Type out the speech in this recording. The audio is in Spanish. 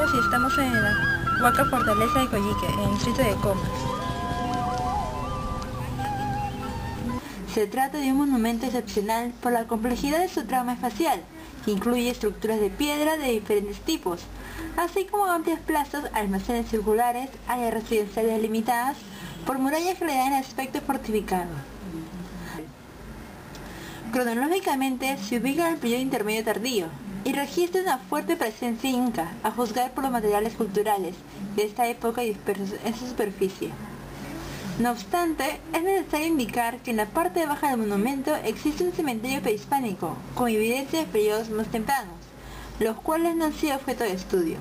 y estamos en la Huaca Fortaleza de Coyique, en el distrito de Comas. Se trata de un monumento excepcional por la complejidad de su trama espacial, que incluye estructuras de piedra de diferentes tipos, así como amplias plazas, almacenes circulares, áreas residenciales delimitadas por murallas que le dan aspecto fortificado. Cronológicamente se ubica en el periodo intermedio tardío y registra una fuerte presencia inca, a juzgar por los materiales culturales de esta época dispersos en su superficie. No obstante, es necesario indicar que en la parte baja del monumento existe un cementerio prehispánico, con evidencia de periodos más tempranos, los cuales no han sido objeto de estudio.